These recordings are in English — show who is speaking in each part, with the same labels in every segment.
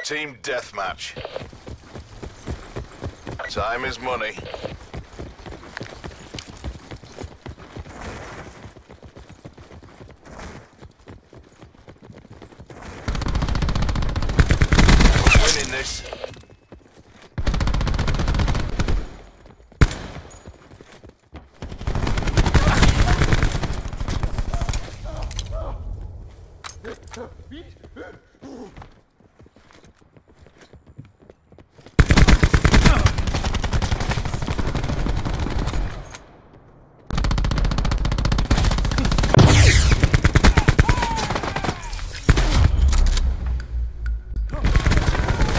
Speaker 1: Team deathmatch. Time is money. Winning this.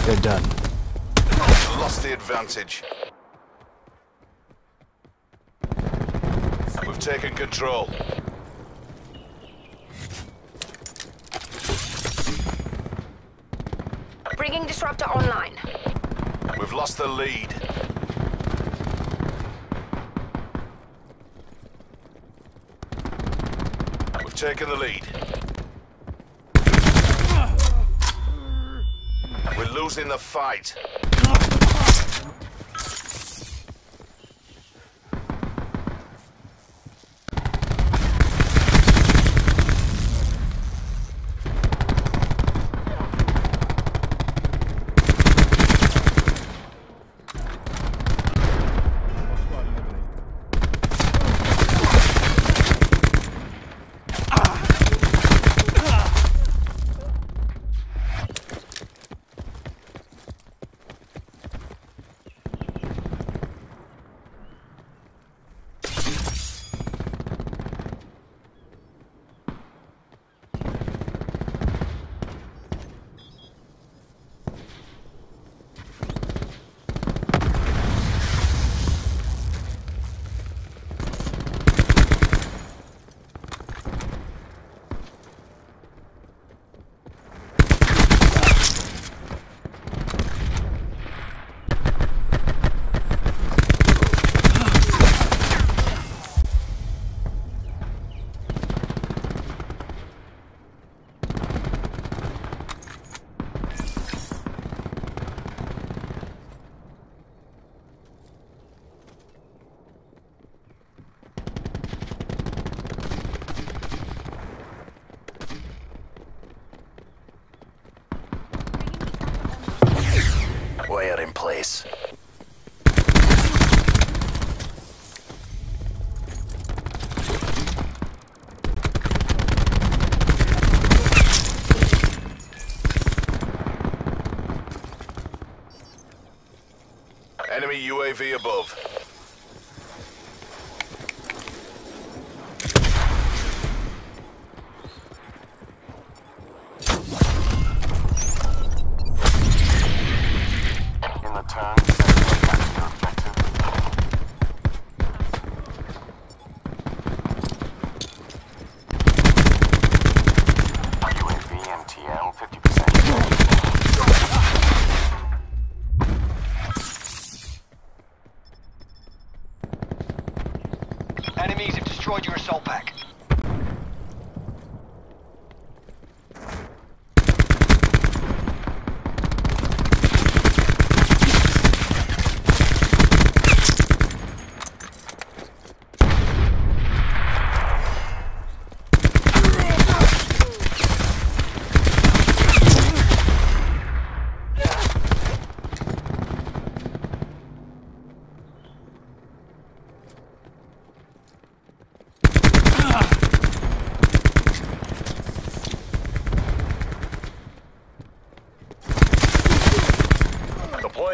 Speaker 2: They're done.
Speaker 1: Lost the advantage. We've taken control.
Speaker 3: Bringing disruptor online.
Speaker 1: We've lost the lead. We've taken the lead. Losing the fight.
Speaker 4: Wire in place.
Speaker 1: Enemy UAV above.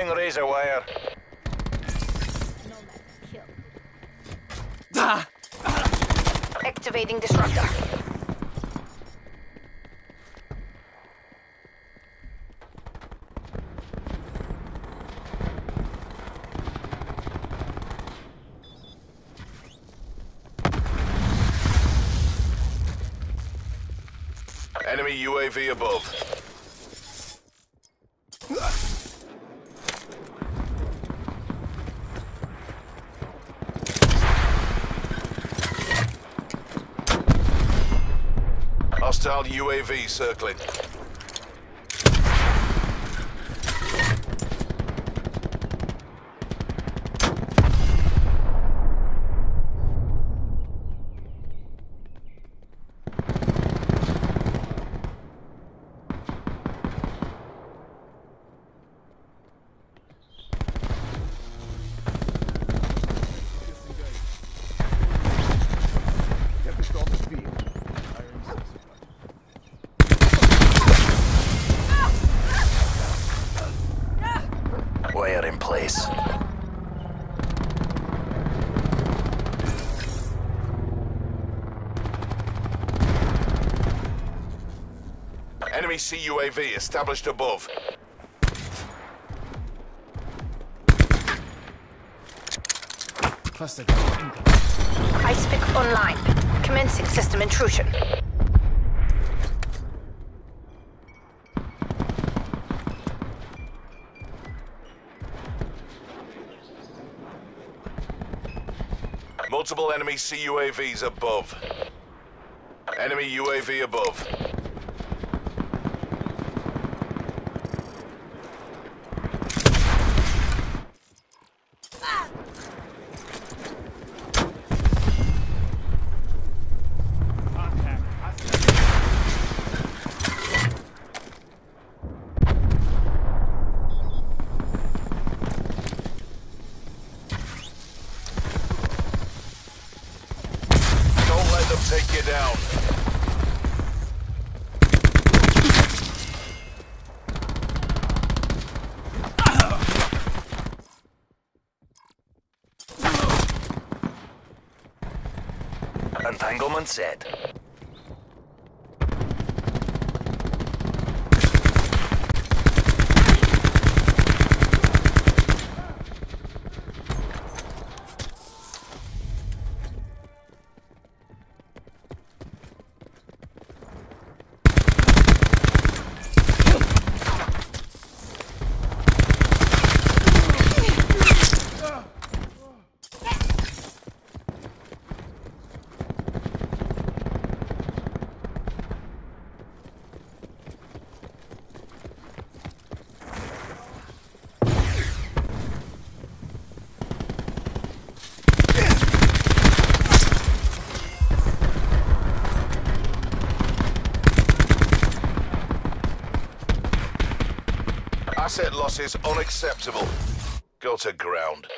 Speaker 1: Deploying razor wire.
Speaker 3: Activating disruptor.
Speaker 1: Enemy UAV above. Hostile UAV circling. Enemy CUAV established above.
Speaker 2: Cluster incoming.
Speaker 3: Ice pick online. Commencing system intrusion.
Speaker 1: Multiple enemy CUAVs above. Enemy UAV above. Take you down.
Speaker 5: Entanglement set.
Speaker 1: Asset losses unacceptable. Go to ground.